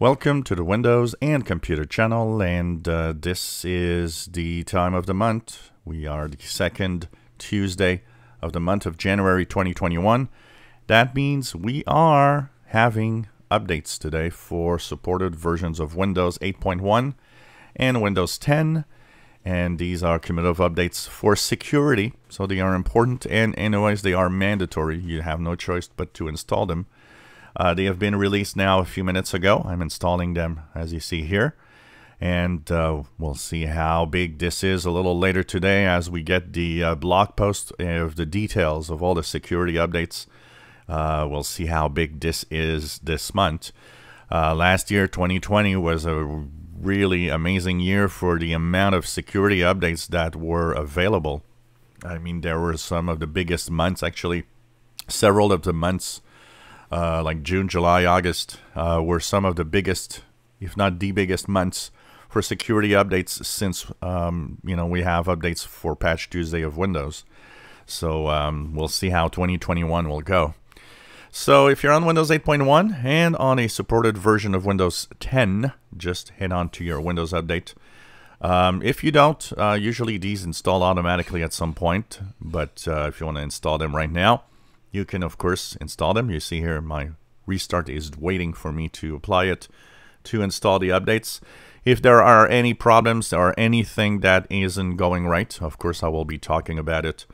Welcome to the Windows and Computer channel, and uh, this is the time of the month. We are the second Tuesday of the month of January 2021. That means we are having updates today for supported versions of Windows 8.1 and Windows 10. And these are cumulative updates for security, so they are important and anyways they are mandatory. You have no choice but to install them. Uh, they have been released now a few minutes ago. I'm installing them as you see here. And uh, we'll see how big this is a little later today as we get the uh, blog post of the details of all the security updates. Uh, we'll see how big this is this month. Uh, last year, 2020, was a really amazing year for the amount of security updates that were available. I mean, there were some of the biggest months, actually, several of the months uh, like June, July, August uh, were some of the biggest, if not the biggest months for security updates since um, you know we have updates for Patch Tuesday of Windows. So um, we'll see how 2021 will go. So if you're on Windows 8.1 and on a supported version of Windows 10, just head on to your Windows update. Um, if you don't, uh, usually these install automatically at some point, but uh, if you want to install them right now, you can, of course, install them. You see here my restart is waiting for me to apply it to install the updates. If there are any problems or anything that isn't going right, of course, I will be talking about it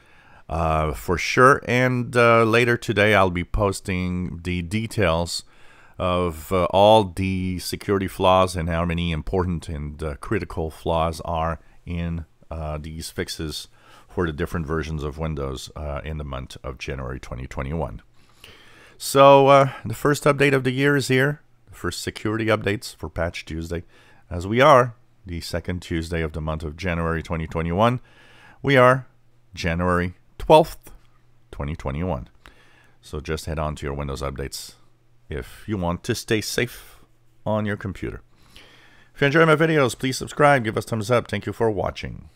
uh, for sure. And uh, later today, I'll be posting the details of uh, all the security flaws and how many important and uh, critical flaws are in uh, these fixes for the different versions of Windows uh, in the month of January 2021. So uh, the first update of the year is here. The first security updates for Patch Tuesday. As we are the second Tuesday of the month of January 2021, we are January 12th, 2021. So just head on to your Windows updates if you want to stay safe on your computer. If you enjoy my videos, please subscribe, give us thumbs up. Thank you for watching.